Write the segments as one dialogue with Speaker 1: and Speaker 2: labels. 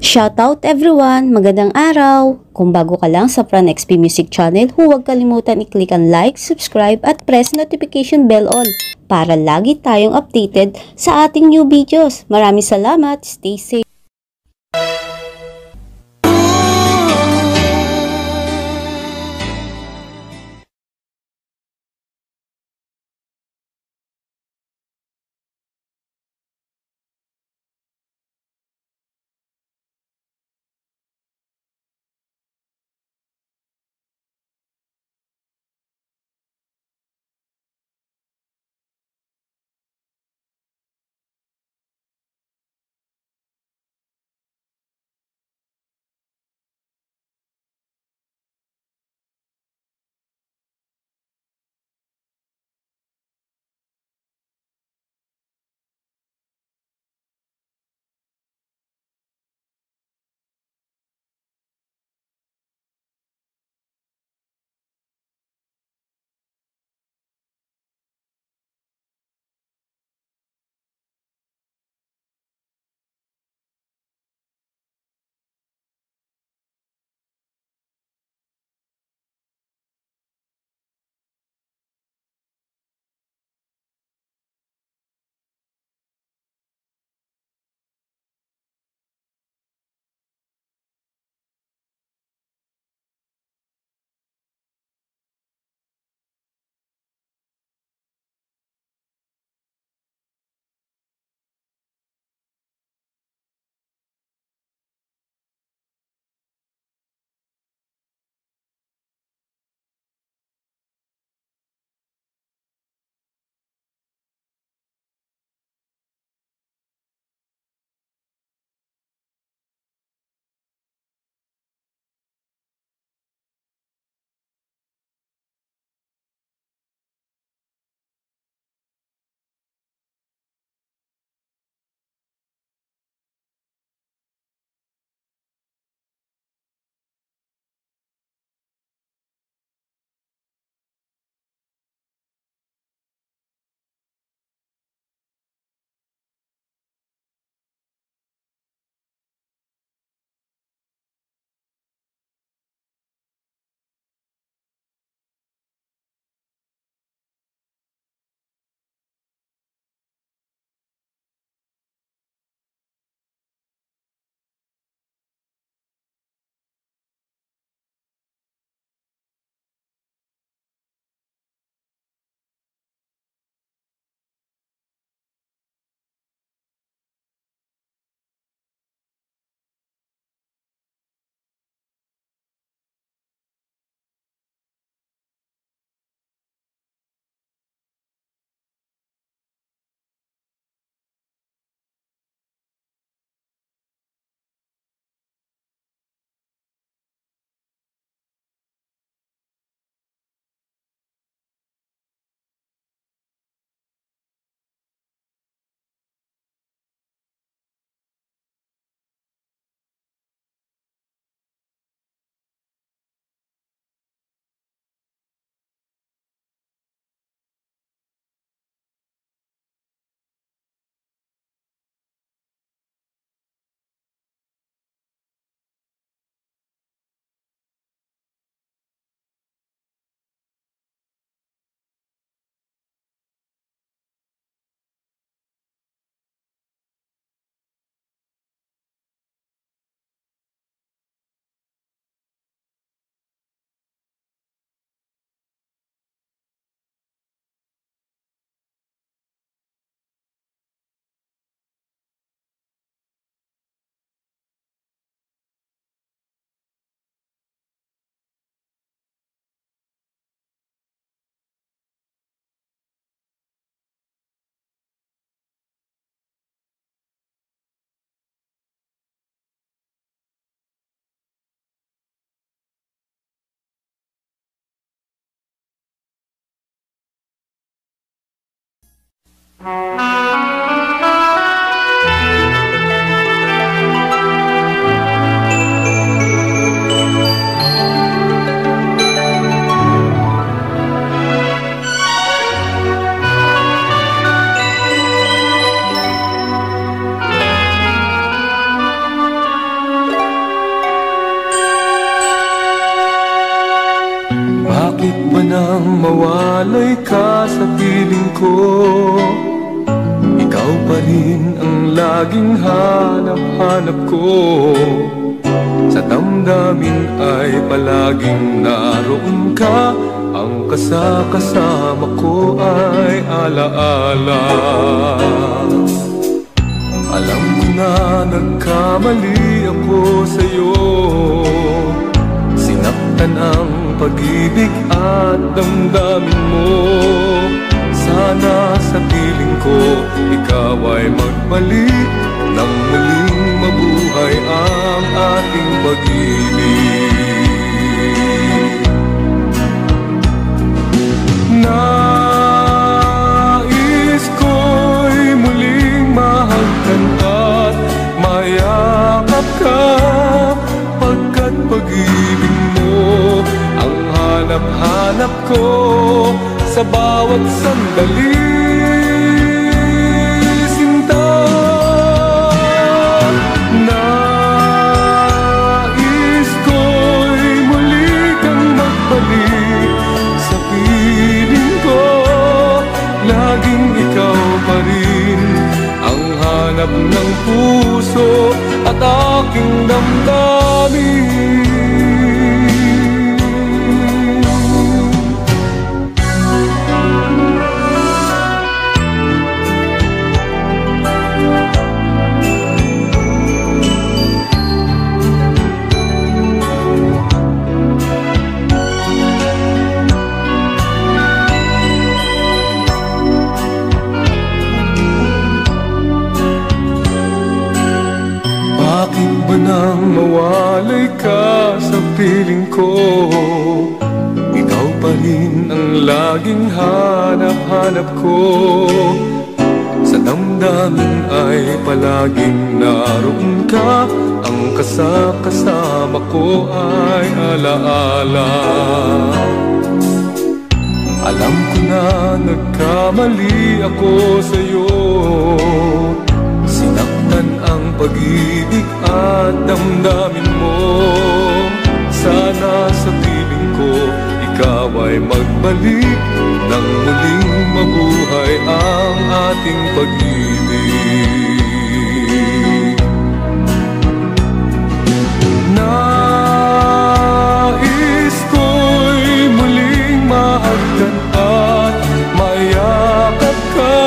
Speaker 1: Shoutout everyone! Magandang araw! Kung bago ka lang sa Fran XP Music Channel, huwag kalimutan i-click ang like, subscribe at press notification bell all para lagi tayong updated sa ating new videos. Maraming salamat! Stay safe!
Speaker 2: Música Sa damdamin ay palaging naroon ka. Ang kasakasama ko ay alaala. Alam ko na nagkamali ako sa'yo. Sinaktan ang pag-ibig at damdamin mo. Sana sa piling ko ikaw ay magbalik Nang muling mabuhay ang ating pag-ibig. Nais ko'y muling mahagkan at mayakap ka Pagkat pag-ibig mo ang hanap-hanap ko Sa bawat sandali puso At aking damdamin laging hanap-hanap ko. Sa damdamin ay palaging naroon ka. Ang kasakasama ko ay alaala. Alam ko na nagkamali ako sa'yo. Sinaktan ang pag-ibig at damdamin mo. Sana sa piling ko ikaw ay magbalik Nang muling mabuhay ang ating pag-ibig. Nais ko'y muling mahagdan at mayakap ka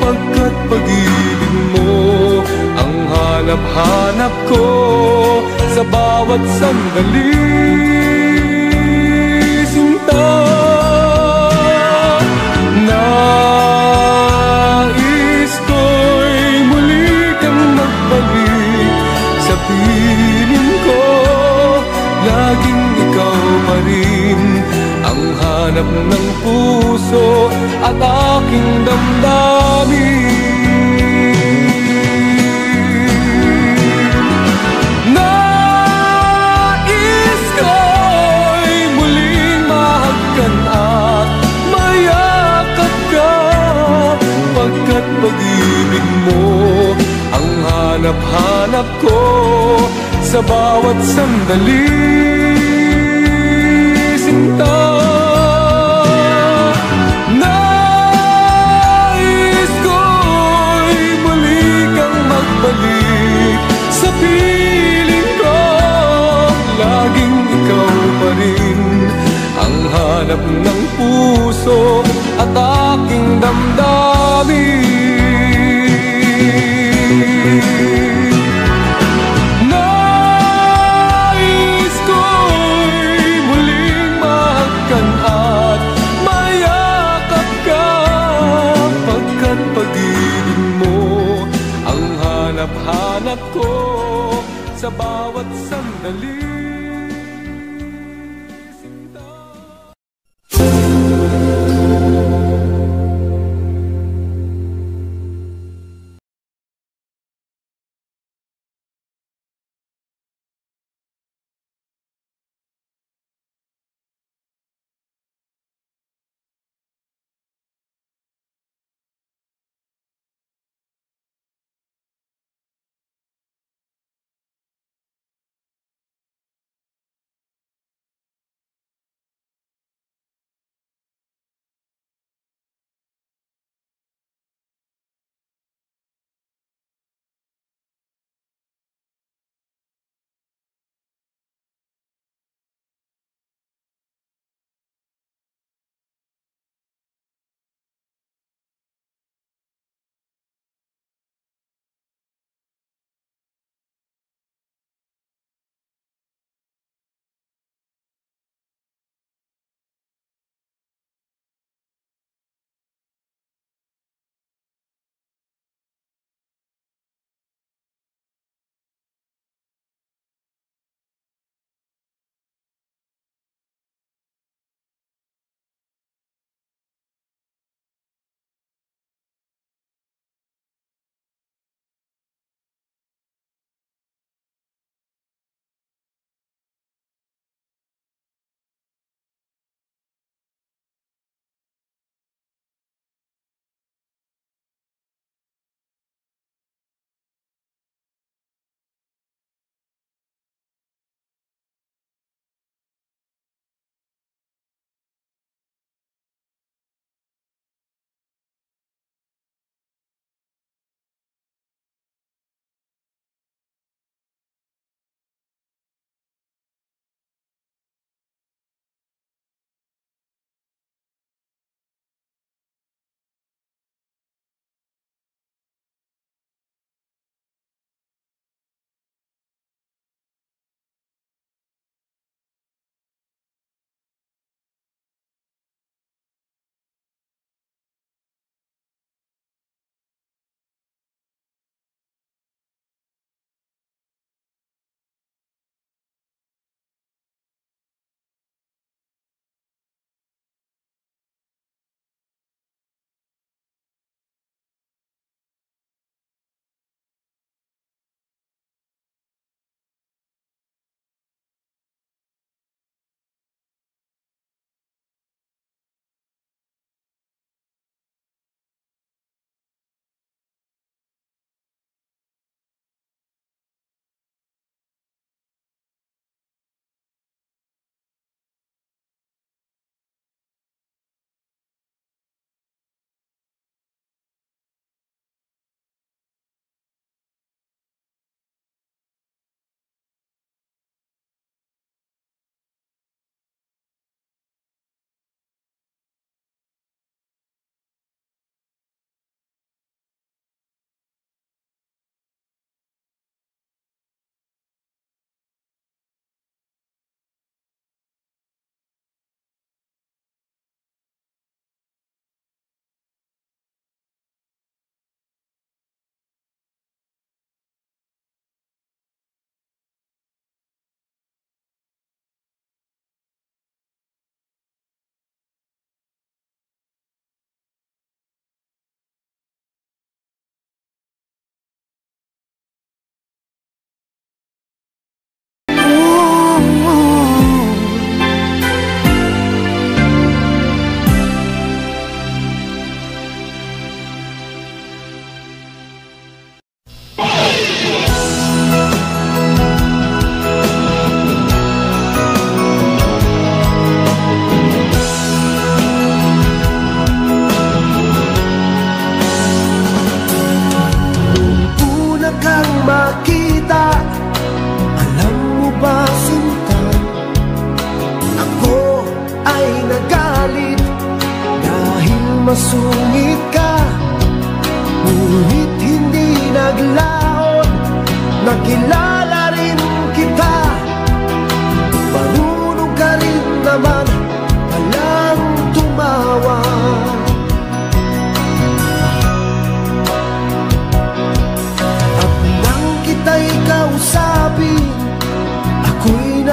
Speaker 2: Pagkat pag-ibig mo ang hanap-hanap ko Sa bawat sandali Laging ikaw pa rin. Ang hanap ng puso At aking damdamin. Pag-ibig mo. Ang hanap-hanap ko Sa bawat sandali ikaw pa rin. Ang hanap ng puso At aking damdamin. Hanap-hanap ko Sa bawat sandali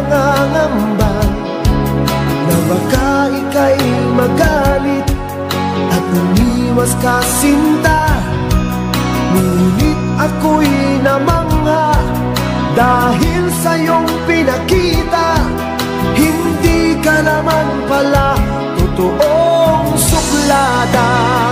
Speaker 3: nangangamba Na baka ika'y magalit At umiwas ka sinta. Ngunit ako'y namangha Dahil sa iyong pinakita. Hindi ka naman pala Totoong suklada.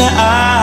Speaker 4: na
Speaker 5: I